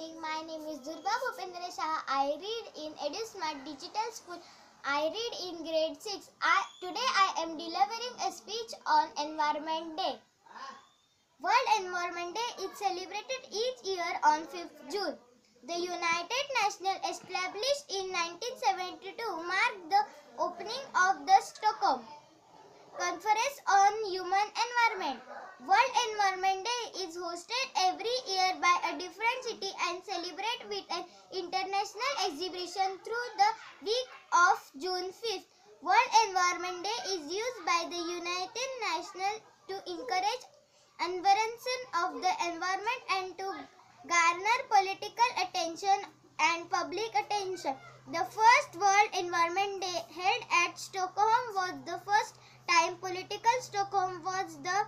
evening. My name is Durga Bhupendra Shah. I read in EduSmart Digital School. I read in grade 6. I, today I am delivering a speech on Environment Day. World Environment Day is celebrated each year on 5th June. The United Nations established in 1972 marked the opening of the Stockholm Conference on Human Environment. World Environment Day is hosted every year by a different city and celebrated with an international exhibition through the week of June 5th. World Environment Day is used by the United Nations to encourage advancement of the environment and to garner political attention and public attention. The first World Environment Day held at Stockholm was the first time political Stockholm was the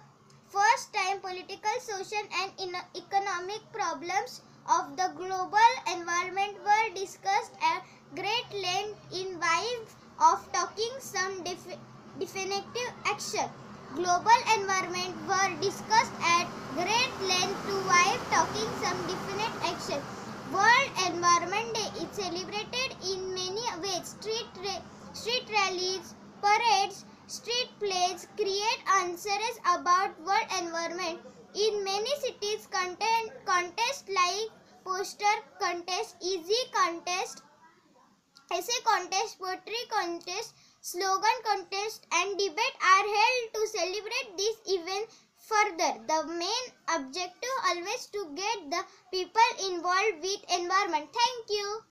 first time political, social and economic problems of the global environment were discussed at great length in way of taking some def- definitive action. Global environment were discussed at great length to way taking some definite action. World Environment Day is celebrated in many ways. Street, ra- street rallies, parades, street plays create answers about world environment. In many cities, content contests like poster contest, easy contest, essay contest, poetry contest, slogan contest, and debate are held to celebrate this event further. The main objective always to get the people involved with environment. Thank you.